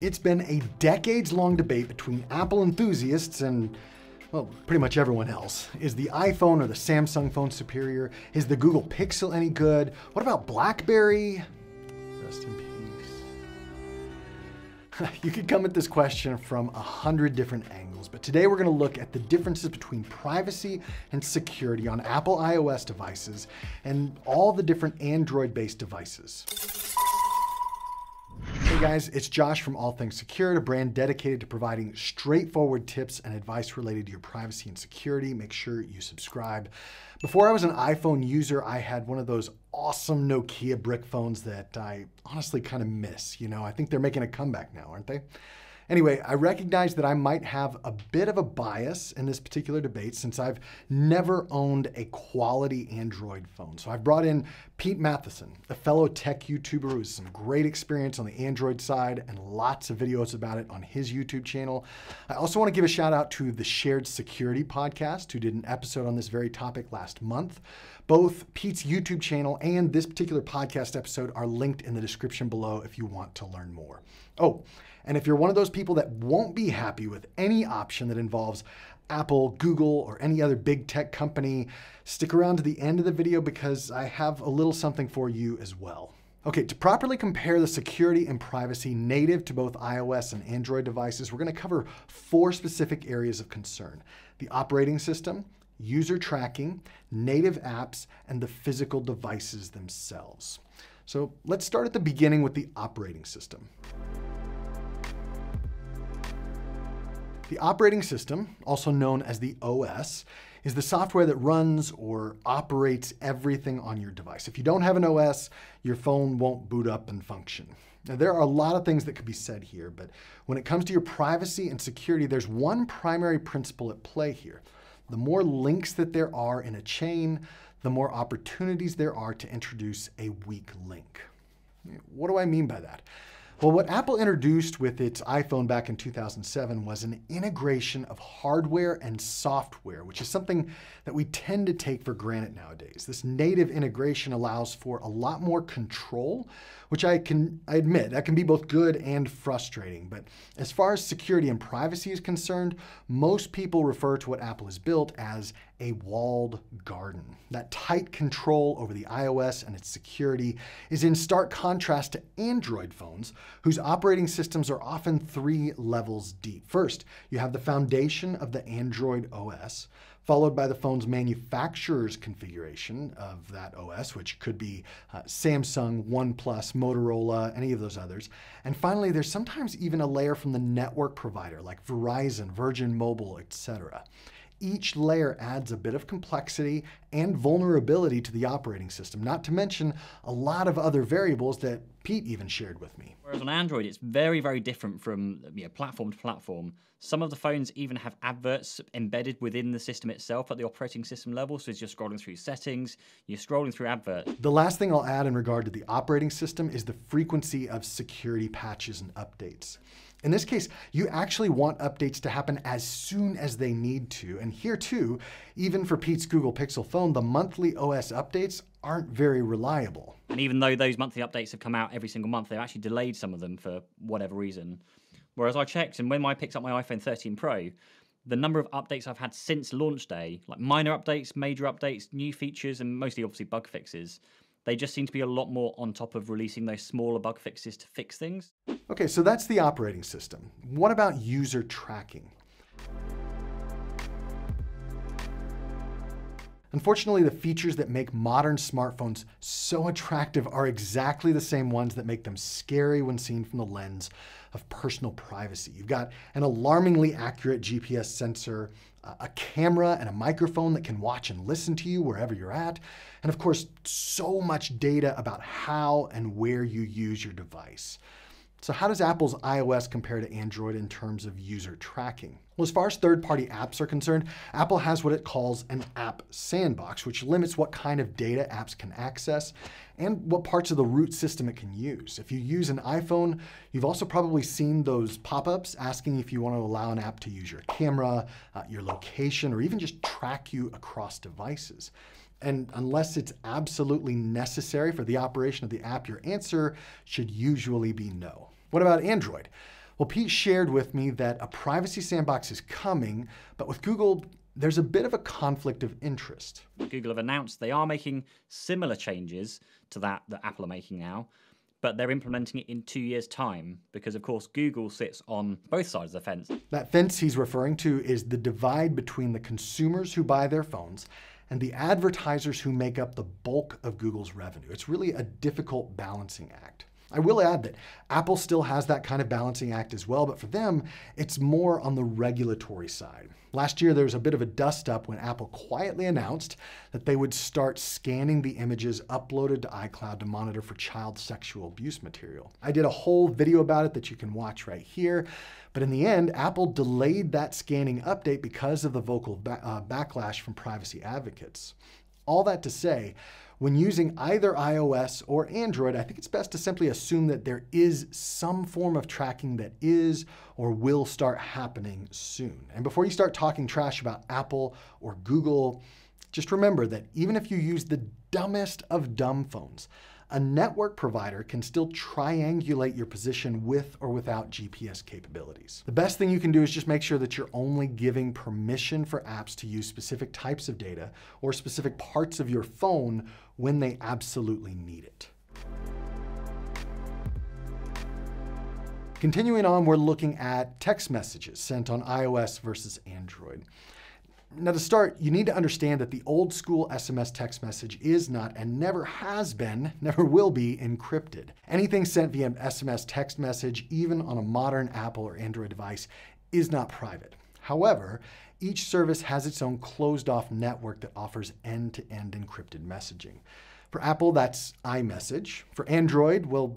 It's been a decades long debate between Apple enthusiasts and, well, pretty much everyone else. Is the iPhone or the Samsung phone superior? Is the Google Pixel any good? What about Blackberry? Rest in peace. you could come at this question from a hundred different angles, but today we're going to look at the differences between privacy and security on Apple iOS devices and all the different Android based devices. Hey guys, it's Josh from All Things Secured, a brand dedicated to providing straightforward tips and advice related to your privacy and security. Make sure you subscribe. Before I was an iPhone user, I had one of those awesome Nokia brick phones that I honestly kind of miss. You know, I think they're making a comeback now, aren't they? Anyway, I recognize that I might have a bit of a bias in this particular debate since I've never owned a quality Android phone. So I've brought in Pete Matheson, a fellow tech YouTuber who has some great experience on the Android side and lots of videos about it on his YouTube channel. I also want to give a shout out to the Shared Security podcast, who did an episode on this very topic last month. Both Pete's YouTube channel and this particular podcast episode are linked in the description below if you want to learn more. Oh, and if you're one of those people that won't be happy with any option that involves Apple, Google, or any other big tech company, stick around to the end of the video because I have a little something for you as well. Okay, to properly compare the security and privacy native to both iOS and Android devices, we're going to cover four specific areas of concern. The operating system, user tracking, native apps, and the physical devices themselves. So let's start at the beginning with the operating system. The operating system, also known as the OS, is the software that runs or operates everything on your device. If you don't have an OS, your phone won't boot up and function. Now, there are a lot of things that could be said here, but when it comes to your privacy and security, there's one primary principle at play here. The more links that there are in a chain, the more opportunities there are to introduce a weak link. What do I mean by that? Well, what Apple introduced with its iPhone back in 2007 was an integration of hardware and software, which is something that we tend to take for granted nowadays. This native integration allows for a lot more control, which I can I admit that can be both good and frustrating. But as far as security and privacy is concerned, most people refer to what Apple has built as a walled garden. That tight control over the iOS and its security is in stark contrast to Android phones, whose operating systems are often three levels deep. First, you have the foundation of the Android OS, followed by the phone's manufacturer's configuration of that OS, which could be uh, Samsung, OnePlus, Motorola, any of those others. And finally, there's sometimes even a layer from the network provider like Verizon, Virgin Mobile, etc each layer adds a bit of complexity and vulnerability to the operating system, not to mention a lot of other variables that Pete even shared with me. Whereas on Android, it's very, very different from you know, platform to platform. Some of the phones even have adverts embedded within the system itself at the operating system level. So as you're scrolling through settings, you're scrolling through adverts. The last thing I'll add in regard to the operating system is the frequency of security patches and updates. In this case, you actually want updates to happen as soon as they need to. And here too, even for Pete's Google Pixel phone, the monthly OS updates aren't very reliable. And even though those monthly updates have come out every single month, they've actually delayed some of them for whatever reason. Whereas I checked, and when I picked up my iPhone 13 Pro, the number of updates I've had since launch day, like minor updates, major updates, new features, and mostly obviously bug fixes, they just seem to be a lot more on top of releasing those smaller bug fixes to fix things. Okay, so that's the operating system. What about user tracking? Unfortunately, the features that make modern smartphones so attractive are exactly the same ones that make them scary when seen from the lens of personal privacy. You've got an alarmingly accurate GPS sensor, a camera and a microphone that can watch and listen to you wherever you're at, and of course, so much data about how and where you use your device. So how does Apple's iOS compare to Android in terms of user tracking? Well, as far as third-party apps are concerned, Apple has what it calls an app sandbox, which limits what kind of data apps can access and what parts of the root system it can use. If you use an iPhone, you've also probably seen those pop-ups asking if you want to allow an app to use your camera, uh, your location, or even just track you across devices. And unless it's absolutely necessary for the operation of the app, your answer should usually be no. What about Android? Well, Pete shared with me that a privacy sandbox is coming, but with Google, there's a bit of a conflict of interest. Google have announced they are making similar changes to that that Apple are making now, but they're implementing it in two years' time because, of course, Google sits on both sides of the fence. That fence he's referring to is the divide between the consumers who buy their phones and the advertisers who make up the bulk of Google's revenue. It's really a difficult balancing act. I will add that Apple still has that kind of balancing act as well, but for them, it's more on the regulatory side. Last year, there was a bit of a dust up when Apple quietly announced that they would start scanning the images uploaded to iCloud to monitor for child sexual abuse material. I did a whole video about it that you can watch right here, but in the end, Apple delayed that scanning update because of the vocal ba uh, backlash from privacy advocates. All that to say, when using either iOS or Android, I think it's best to simply assume that there is some form of tracking that is or will start happening soon. And before you start talking trash about Apple or Google, just remember that even if you use the dumbest of dumb phones, a network provider can still triangulate your position with or without GPS capabilities. The best thing you can do is just make sure that you're only giving permission for apps to use specific types of data or specific parts of your phone when they absolutely need it. Continuing on, we're looking at text messages sent on iOS versus Android. Now, to start, you need to understand that the old school SMS text message is not and never has been, never will be encrypted. Anything sent via SMS text message, even on a modern Apple or Android device, is not private. However, each service has its own closed off network that offers end to end encrypted messaging. For Apple, that's iMessage. For Android, well,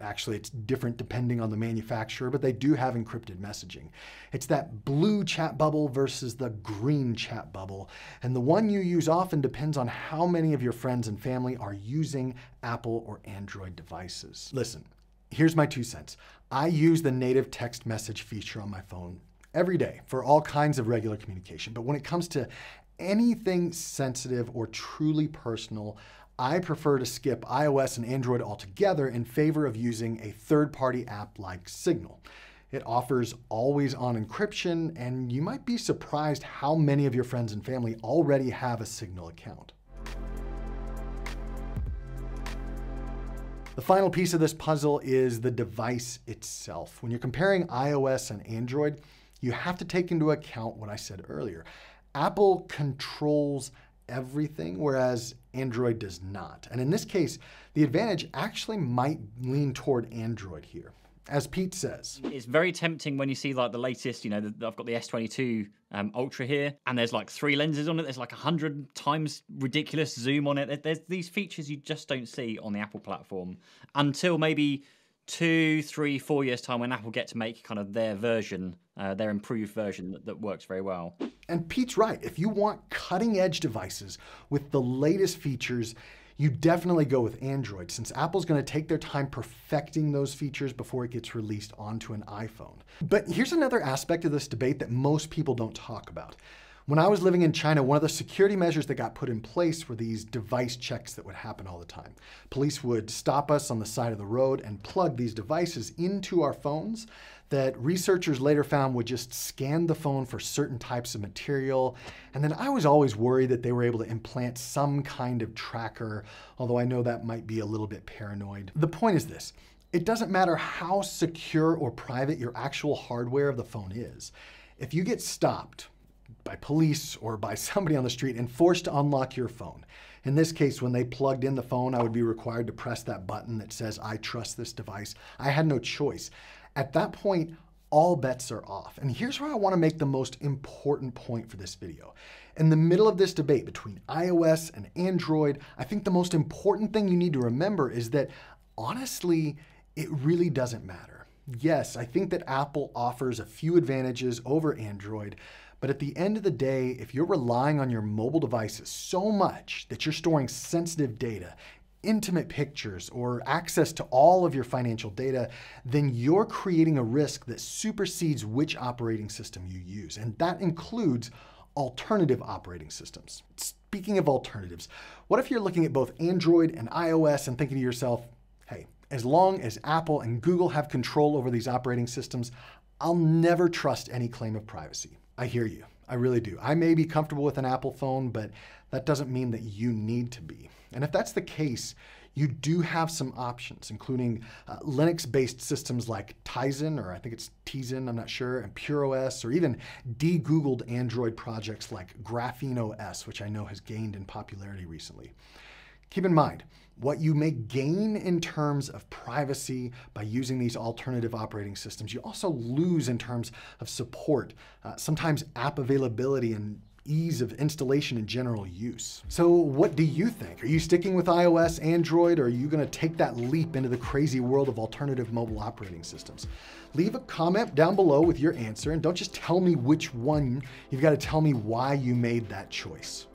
Actually, it's different depending on the manufacturer, but they do have encrypted messaging. It's that blue chat bubble versus the green chat bubble. And the one you use often depends on how many of your friends and family are using Apple or Android devices. Listen, here's my two cents. I use the native text message feature on my phone every day for all kinds of regular communication. But when it comes to anything sensitive or truly personal, I prefer to skip iOS and Android altogether in favor of using a third-party app like Signal. It offers always on encryption, and you might be surprised how many of your friends and family already have a Signal account. The final piece of this puzzle is the device itself. When you're comparing iOS and Android, you have to take into account what I said earlier. Apple controls everything, whereas Android does not. And in this case, the advantage actually might lean toward Android here. As Pete says, it's very tempting when you see like the latest. You know, the, I've got the S22 um, Ultra here, and there's like three lenses on it. There's like a hundred times ridiculous zoom on it. There's these features you just don't see on the Apple platform until maybe two, three, four years time when Apple get to make kind of their version, uh, their improved version that, that works very well. And Pete's right. If you want cutting edge devices with the latest features, you definitely go with Android since Apple's going to take their time perfecting those features before it gets released onto an iPhone. But here's another aspect of this debate that most people don't talk about. When I was living in China, one of the security measures that got put in place were these device checks that would happen all the time. Police would stop us on the side of the road and plug these devices into our phones that researchers later found would just scan the phone for certain types of material. And then I was always worried that they were able to implant some kind of tracker, although I know that might be a little bit paranoid. The point is this. It doesn't matter how secure or private your actual hardware of the phone is. If you get stopped by police or by somebody on the street and forced to unlock your phone. In this case, when they plugged in the phone, I would be required to press that button that says, I trust this device. I had no choice. At that point, all bets are off. And here's where I want to make the most important point for this video. In the middle of this debate between iOS and Android, I think the most important thing you need to remember is that honestly, it really doesn't matter. Yes, I think that Apple offers a few advantages over Android, but at the end of the day, if you're relying on your mobile devices so much that you're storing sensitive data, intimate pictures, or access to all of your financial data, then you're creating a risk that supersedes which operating system you use. And that includes alternative operating systems. Speaking of alternatives, what if you're looking at both Android and iOS and thinking to yourself, as long as Apple and Google have control over these operating systems, I'll never trust any claim of privacy. I hear you. I really do. I may be comfortable with an Apple phone, but that doesn't mean that you need to be. And if that's the case, you do have some options, including uh, Linux based systems like Tizen, or I think it's Tizen, I'm not sure, and PureOS, or even de Googled Android projects like Graphene OS, which I know has gained in popularity recently. Keep in mind, what you may gain in terms of privacy by using these alternative operating systems, you also lose in terms of support, uh, sometimes app availability and ease of installation and general use. So what do you think? Are you sticking with iOS, Android, or are you gonna take that leap into the crazy world of alternative mobile operating systems? Leave a comment down below with your answer and don't just tell me which one, you've gotta tell me why you made that choice.